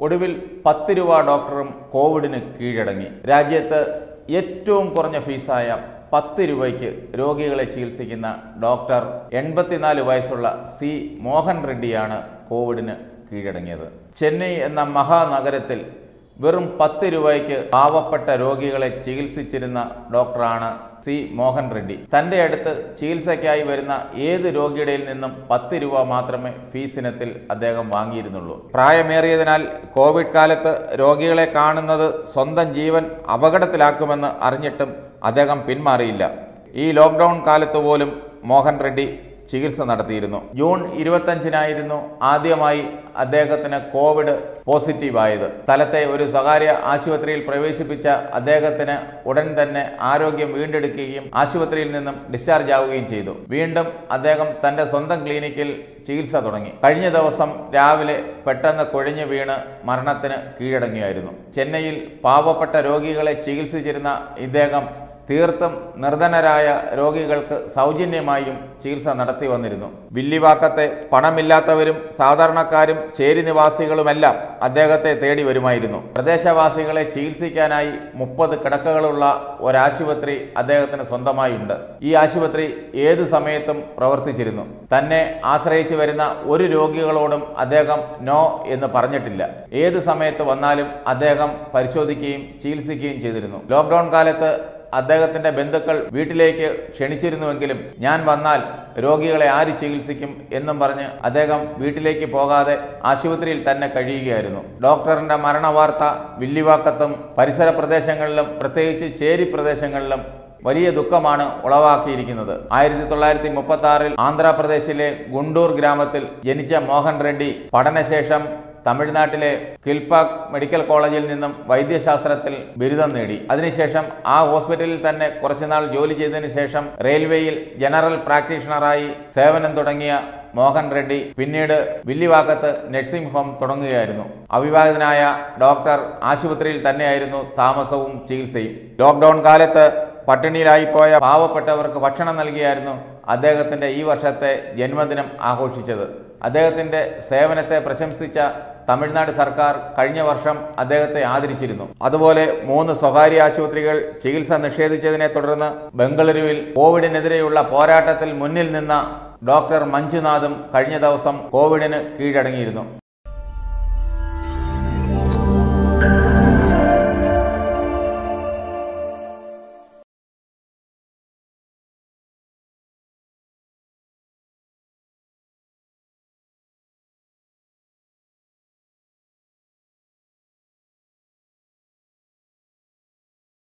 ഒടുവിൽ പത്ത് രൂപ ഡോക്ടറും കോവിഡിന് കീഴടങ്ങി. രാജ്യത്ത് ഏറ്റവും കുറഞ്ഞ ഫീസായ പത്ത് രൂപയ്ക്ക് രോഗികളെ ചികിത്സിക്കുന്ന ഡോക്ടർ എൺപത്തിനാല് വയസ്സുള്ള സി മോഹൻ റെഡ്ഡിയാണ് കോവിഡിന് കീഴടങ്ങിയത്. ചെന്നൈ എന്ന മഹാനഗരത്തിൽ വെറും പത്ത് രൂപയ്ക്ക് പാവപ്പെട്ട രോഗികളെ ചികിത്സിച്ചിരുന്ന ഡോക്ടറാണ് സി മോഹൻ റെഡ്ഡി. തന്റെ അടുത്ത് ചികിത്സയ്ക്കായി വരുന്ന ഏത് രോഗിയുടെയിൽ നിന്നും പത്ത് രൂപ മാത്രമേ ഫീസ് ഇനത്തിൽ അദ്ദേഹം വാങ്ങിയിരുന്നുള്ളൂ. പ്രായമേറിയതിനാൽ കോവിഡ് കാലത്ത് രോഗികളെ കാണുന്നത് സ്വന്തം ജീവൻ അപകടത്തിലാക്കുമെന്ന് അറിഞ്ഞിട്ടും അദ്ദേഹം പിന്മാറിയില്ല. ഈ ലോക്ക്ഡൗൺ കാലത്ത് പോലും മോഹൻ റെഡ്ഡി ചികിത്സ നടത്തിയിരുന്നു. ജൂൺ ഇരുപത്തഞ്ചിനായിരുന്നു ആദ്യമായി അദ്ദേഹത്തിന് കോവിഡ് പോസിറ്റീവായത്. സ്ഥലത്തെ ഒരു സ്വകാര്യ ആശുപത്രിയിൽ പ്രവേശിപ്പിച്ച അദ്ദേഹത്തിന് ഉടൻ തന്നെ ആരോഗ്യം വീണ്ടെടുക്കുകയും ആശുപത്രിയിൽ നിന്നും ഡിസ്ചാർജ് ആവുകയും ചെയ്തു. വീണ്ടും അദ്ദേഹം തന്റെ സ്വന്തം ക്ലിനിക്കിൽ ചികിത്സ തുടങ്ങി. കഴിഞ്ഞ ദിവസം രാവിലെ പെട്ടെന്ന് കുഴഞ്ഞു വീണ് മരണത്തിന് കീഴടങ്ങിയായിരുന്നു. ചെന്നൈയിൽ പാവപ്പെട്ട രോഗികളെ ചികിത്സിച്ചിരുന്ന ഇദ്ദേഹം തീർത്തും നിർധനരായ രോഗികൾക്ക് സൗജന്യമായും ചികിത്സ നടത്തി വന്നിരുന്നു. വില്ലിവാക്കത്തെ പണമില്ലാത്തവരും സാധാരണക്കാരും ചേരി നിവാസികളുമെല്ലാം അദ്ദേഹത്തെ തേടി വരുമായിരുന്നു. പ്രദേശവാസികളെ ചികിത്സിക്കാനായി മുപ്പത് കിടക്കകളുള്ള ഒരാശുപത്രി അദ്ദേഹത്തിന് സ്വന്തമായുണ്ട്. ഈ ആശുപത്രി ഏതു സമയത്തും പ്രവർത്തിച്ചിരുന്നു. തന്നെ ആശ്രയിച്ചു വരുന്ന ഒരു രോഗികളോടും അദ്ദേഹം നോ എന്ന് പറഞ്ഞിട്ടില്ല. ഏത് സമയത്ത് വന്നാലും അദ്ദേഹം പരിശോധിക്കുകയും ചികിത്സിക്കുകയും ചെയ്തിരുന്നു. ലോക്ക്ഡൌൺ കാലത്ത് അദ്ദേഹത്തിന്റെ ബന്ധുക്കൾ വീട്ടിലേക്ക് ക്ഷണിച്ചിരുന്നുവെങ്കിലും ഞാൻ വന്നാൽ രോഗികളെ ആര് ചികിത്സിക്കും എന്നും പറഞ്ഞ് അദ്ദേഹം വീട്ടിലേക്ക് പോകാതെ ആശുപത്രിയിൽ തന്നെ കഴിയുകയായിരുന്നു. ഡോക്ടറിന്റെ മരണവാർത്ത വില്ലിവാക്കത്തും പരിസര പ്രദേശങ്ങളിലും പ്രത്യേകിച്ച് ചേരി പ്രദേശങ്ങളിലും വലിയ ദുഃഖമാണ് ഉളവാക്കിയിരിക്കുന്നത്. ആയിരത്തി തൊള്ളായിരത്തി മുപ്പത്തി ആറിൽ ആന്ധ്രാപ്രദേശിലെ ഗുണ്ടൂർ ഗ്രാമത്തിൽ ജനിച്ച മോഹൻ റെഡ്ഡി പഠനശേഷം തമിഴ്നാട്ടിലെ കിൽപാക് മെഡിക്കൽ കോളേജിൽ നിന്നും വൈദ്യശാസ്ത്രത്തിൽ ബിരുദം നേടി. അതിനുശേഷം ആ ഹോസ്പിറ്റലിൽ തന്നെ കുറച്ചുനാൾ ജോലി ചെയ്തതിനു ശേഷം റെയിൽവേയിൽ ജനറൽ പ്രാക്ടീഷണറായി സേവനം തുടങ്ങിയ മോഹൻ റെഡ്ഡി പിന്നീട് വില്ലിവാക്കത്ത് നഴ്സിംഗ് ഹോം തുടങ്ങുകയായിരുന്നു. അവിവാഹിതനായ ഡോക്ടർ ആശുപത്രിയിൽ തന്നെയായിരുന്നു താമസവും ചികിത്സയും. ലോക്ക്ഡൌൺ കാലത്ത് പട്ടിണിയിലായിപ്പോയ പാവപ്പെട്ടവർക്ക് ഭക്ഷണം നൽകിയായിരുന്നു അദ്ദേഹത്തിന്റെ ഈ വർഷത്തെ ജന്മദിനം ആഘോഷിച്ചത്. അദ്ദേഹത്തിന്റെ സേവനത്തെ പ്രശംസിച്ച തമിഴ്നാട് സർക്കാർ കഴിഞ്ഞ വർഷം അദ്ദേഹത്തെ ആദരിച്ചിരുന്നു. അതുപോലെ മൂന്ന് സ്വകാര്യ ആശുപത്രികൾ ചികിത്സ നിഷേധിച്ചതിനെ തുടർന്ന് ബംഗളൂരുവിൽ കോവിഡിനെതിരെയുള്ള പോരാട്ടത്തിൽ മുന്നിൽ നിന്ന ഡോക്ടർ മഞ്ജുനാഥും കഴിഞ്ഞ ദിവസം കോവിഡിന് കീഴടങ്ങിയിരുന്നു.